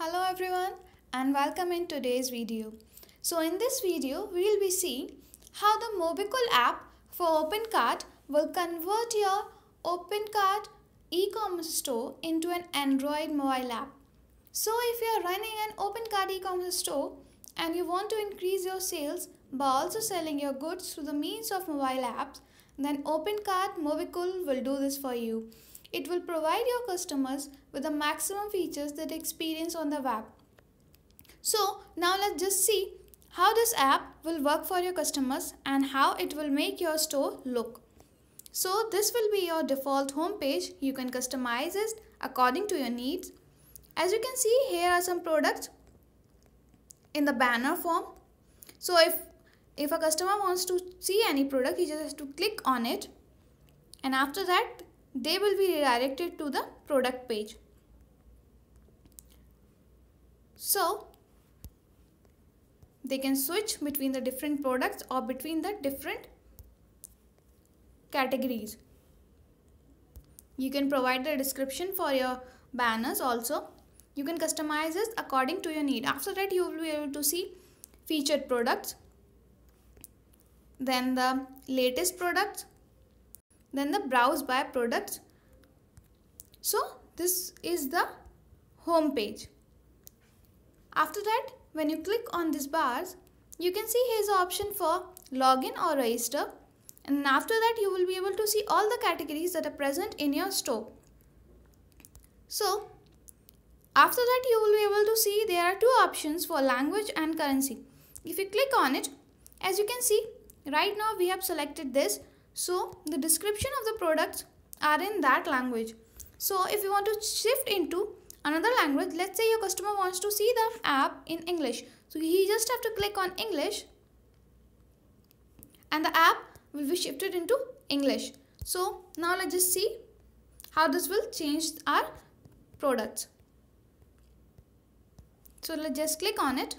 Hello everyone and welcome in today's video. So in this video we will be seeing how the Mobikul app for OpenCart will convert your OpenCart e-commerce store into an Android mobile app. So if you are running an OpenCart e-commerce store and you want to increase your sales by also selling your goods through the means of mobile apps, then OpenCart Mobikul will do this for you. It will provide your customers with the maximum features that experience on the web. So now let's just see how this app will work for your customers and how it will make your store look. So this will be your default home page. You can customize it according to your needs. As you can see here are some products in the banner form. So if if a customer wants to see any product, he just has to click on it and after that they will be redirected to the product page. So they can switch between the different products or between the different categories. You can provide the description for your banners also. You can customize this according to your need. After that you will be able to see featured products then the latest products then the browse by products. So this is the home page. After that when you click on these bars you can see here's option for login or register. And after that you will be able to see all the categories that are present in your store. So after that you will be able to see there are two options for language and currency. If you click on it as you can see Right now we have selected this. So the description of the products are in that language. So if you want to shift into another language, let's say your customer wants to see the app in English. So he just have to click on English and the app will be shifted into English. So now let's just see how this will change our products. So let's just click on it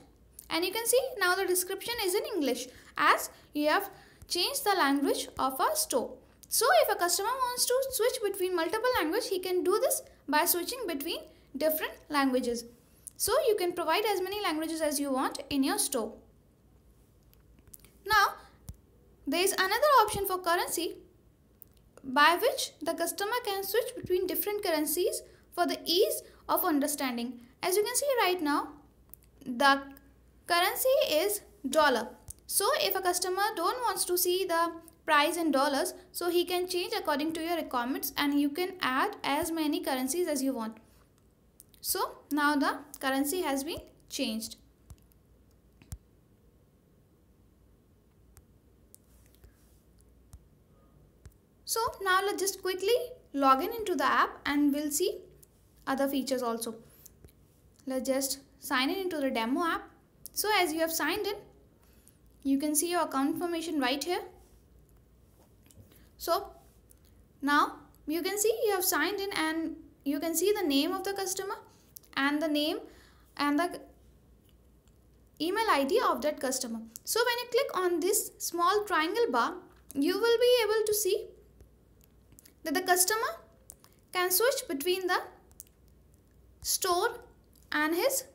and you can see now the description is in English as you have changed the language of a store. So if a customer wants to switch between multiple language, he can do this by switching between different languages. So you can provide as many languages as you want in your store. Now, there is another option for currency by which the customer can switch between different currencies for the ease of understanding. As you can see right now, the currency is dollar so if a customer don't wants to see the price in dollars, so he can change according to your requirements and you can add as many currencies as you want. So now the currency has been changed. So now let's just quickly log in into the app and we'll see other features also. Let's just sign in into the demo app. So as you have signed in, you can see your account information right here so now you can see you have signed in and you can see the name of the customer and the name and the email ID of that customer. So when you click on this small triangle bar, you will be able to see that the customer can switch between the store and his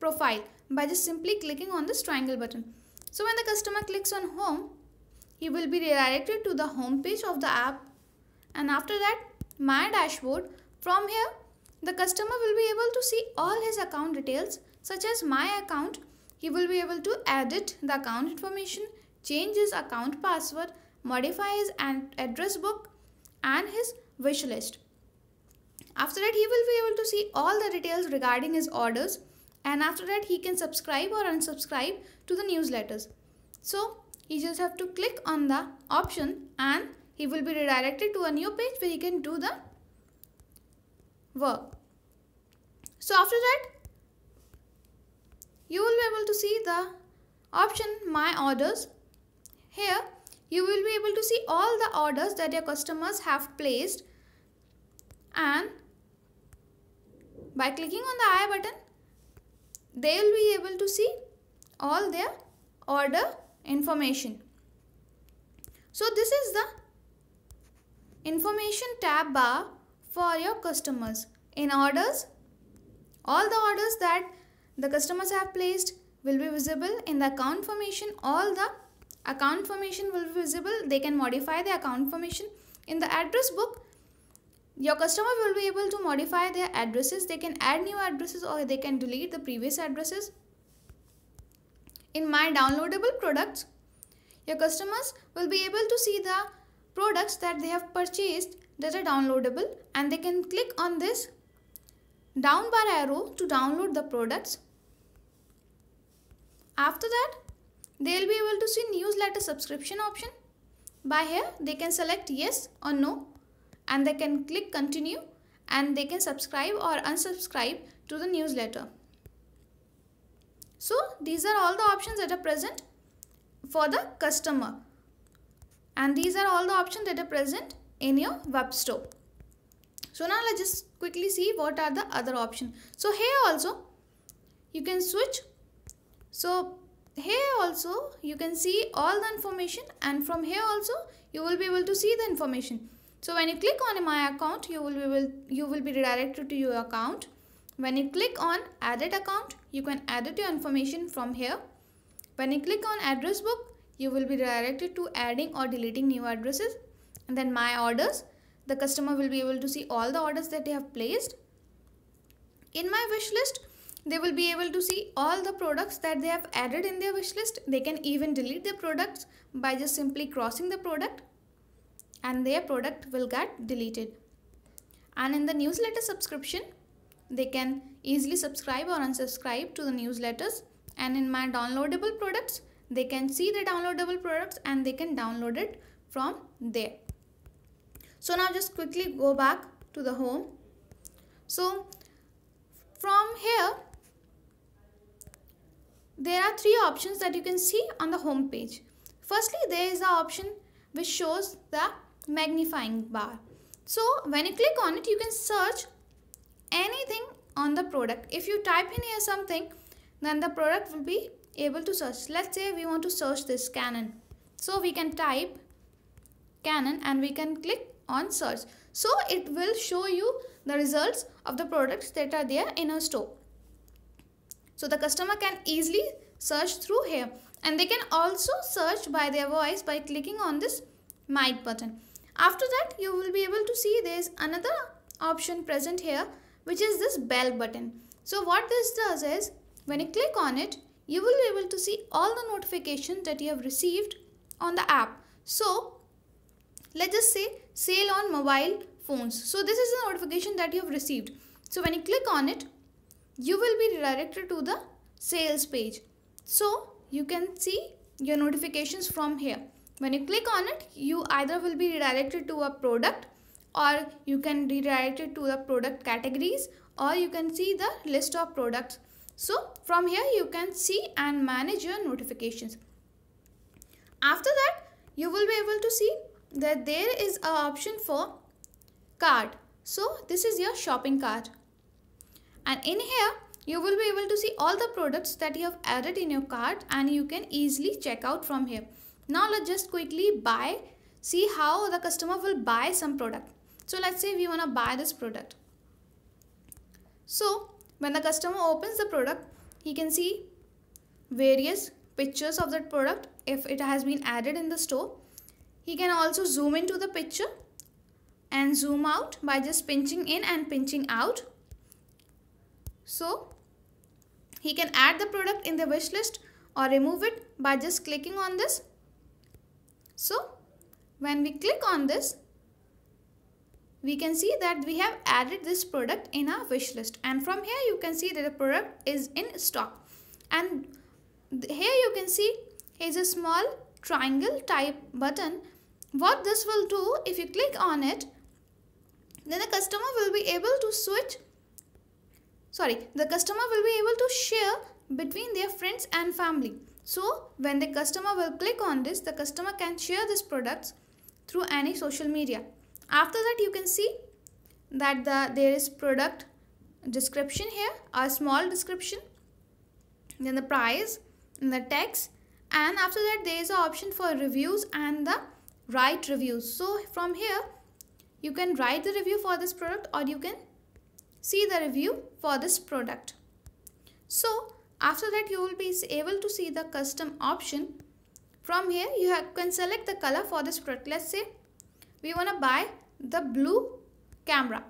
profile by just simply clicking on this triangle button. So when the customer clicks on home, he will be redirected to the home page of the app and after that my dashboard. From here, the customer will be able to see all his account details such as my account. He will be able to edit the account information, change his account password, modify his address book and his wish list. After that, he will be able to see all the details regarding his orders and after that he can subscribe or unsubscribe to the newsletters. So he just have to click on the option and he will be redirected to a new page where he can do the work. So after that you will be able to see the option my orders. Here you will be able to see all the orders that your customers have placed and by clicking on the I button they will be able to see all their order information. So this is the information tab bar for your customers. In orders, all the orders that the customers have placed will be visible in the account information all the account information will be visible they can modify the account information in the address book your customer will be able to modify their addresses. They can add new addresses or they can delete the previous addresses. In my downloadable products your customers will be able to see the products that they have purchased that are downloadable and they can click on this down bar arrow to download the products. After that, they will be able to see newsletter subscription option. By here, they can select yes or no and they can click continue and they can subscribe or unsubscribe to the newsletter. So, these are all the options that are present for the customer. And these are all the options that are present in your web store. So now let's just quickly see what are the other options. So here also you can switch so here also you can see all the information and from here also you will be able to see the information. So when you click on my account you will be you will be redirected to your account. When you click on edit account you can edit your information from here. When you click on address book you will be redirected to adding or deleting new addresses and then my orders the customer will be able to see all the orders that they have placed. In my wish list they will be able to see all the products that they have added in their wish list. They can even delete their products by just simply crossing the product and their product will get deleted. And in the newsletter subscription, they can easily subscribe or unsubscribe to the newsletters. And in my downloadable products, they can see the downloadable products and they can download it from there. So now just quickly go back to the home. So from here, there are three options that you can see on the home page. Firstly, there is the option which shows the magnifying bar. So when you click on it, you can search anything on the product. If you type in here something, then the product will be able to search. Let's say we want to search this Canon. So we can type Canon and we can click on search. So it will show you the results of the products that are there in a store. So the customer can easily search through here and they can also search by their voice by clicking on this mic button. After that you will be able to see there is another option present here which is this bell button. So what this does is when you click on it you will be able to see all the notifications that you have received on the app. So let's just say sale on mobile phones. So this is the notification that you have received. So when you click on it you will be redirected to the sales page. So you can see your notifications from here. When you click on it, you either will be redirected to a product or you can redirect it to the product categories or you can see the list of products. So from here you can see and manage your notifications. After that, you will be able to see that there is an option for cart. So this is your shopping cart and in here you will be able to see all the products that you have added in your cart and you can easily check out from here. Now let's just quickly buy, see how the customer will buy some product. So let's say we want to buy this product. So when the customer opens the product, he can see various pictures of that product if it has been added in the store. He can also zoom into the picture and zoom out by just pinching in and pinching out so he can add the product in the wish list or remove it by just clicking on this. So when we click on this, we can see that we have added this product in our wish list. And from here you can see that the product is in stock. And here you can see is a small triangle type button. What this will do if you click on it then the customer will be able to switch sorry the customer will be able to share between their friends and family so when the customer will click on this the customer can share this products through any social media after that you can see that the there is product description here a small description then the price and the text and after that there is an option for reviews and the write reviews so from here you can write the review for this product or you can see the review for this product. So after that you will be able to see the custom option. From here you have, can select the color for this product. Let's say we want to buy the blue camera.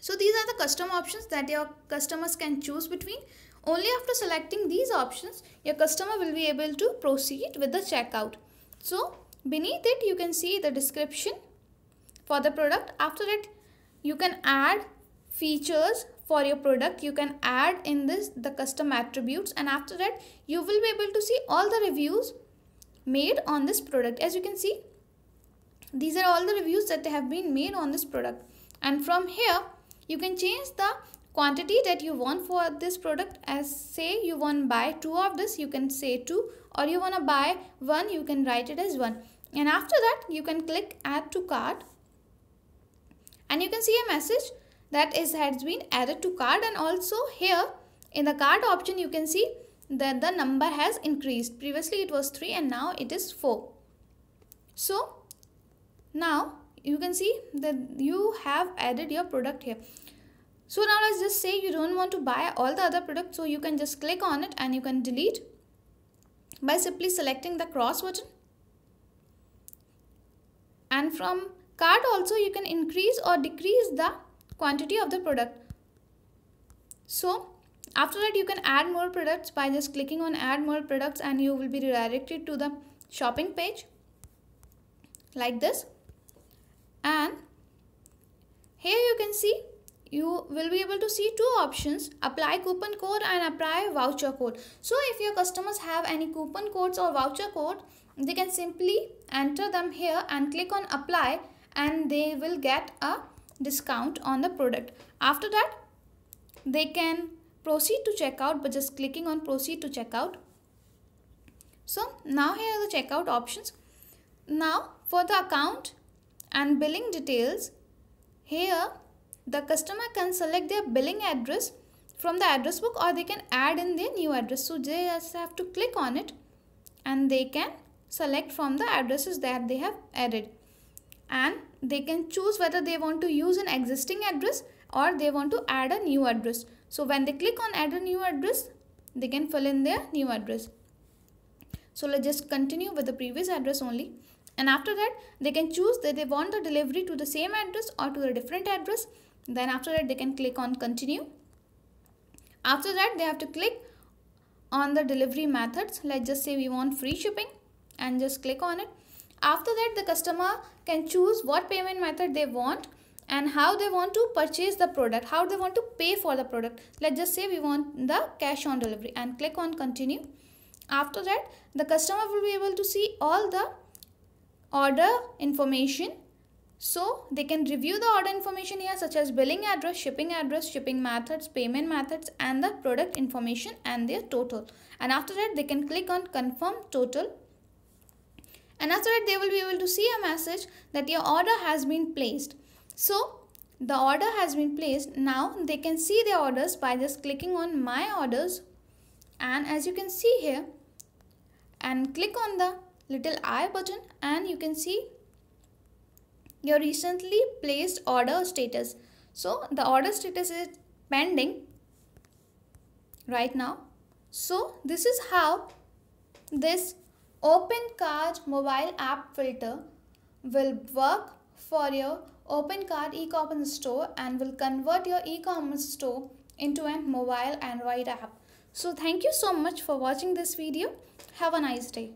So these are the custom options that your customers can choose between. Only after selecting these options, your customer will be able to proceed with the checkout. So beneath it, you can see the description for the product. After that, you can add features for your product. You can add in this the custom attributes and after that, you will be able to see all the reviews made on this product. As you can see, these are all the reviews that they have been made on this product. And from here, you can change the quantity that you want for this product as say you want buy two of this you can say two or you want to buy one you can write it as one and after that you can click add to cart and you can see a message that is has been added to card. And also here in the card option you can see that the number has increased. Previously it was 3 and now it is 4 so now you can see that you have added your product here. So now let's just say you don't want to buy all the other products so you can just click on it and you can delete by simply selecting the cross button. And from cart also you can increase or decrease the quantity of the product. So after that you can add more products. By just clicking on add more products and you will be redirected to the shopping page like this. And here you can see you will be able to see two options apply coupon code and apply voucher code. So if your customers have any coupon codes or voucher code they can simply enter them here and click on apply and they will get a discount on the product after that they can proceed to checkout by just clicking on proceed to checkout so now here are the checkout options now for the account and billing details. Here the customer can select their billing address from the address book or they can add in their new address. So they just have to click on it and they can select from the addresses that they have added and they can choose whether they want to use an existing address or they want to add a new address. So when they click on add a new address, they can fill in their new address. So let's just continue with the previous address only. And after that they can choose that they want the delivery to the same address or to a different address. Then after that they can click on continue. After that they have to click on the delivery methods. Let's just say we want free shipping and just click on it after that the customer can choose what payment method they want and how they want to purchase the product how they want to pay for the product let's just say we want the cash on delivery and click on continue after that the customer will be able to see all the order information so they can review the order information here such as billing address, shipping address, shipping methods, payment methods and the product information and their total. And after that they can click on confirm total. And after that they will be able to see a message that your order has been placed. So the order has been placed. Now they can see their orders by just clicking on my orders. And as you can see here and click on the little i button and you can see your recently placed order status. So the order status is pending right now. So this is how this open cart mobile app filter will work for your OpenCart e-commerce store and will convert your e-commerce store into a mobile android app. So thank you so much for watching this video. Have a nice day.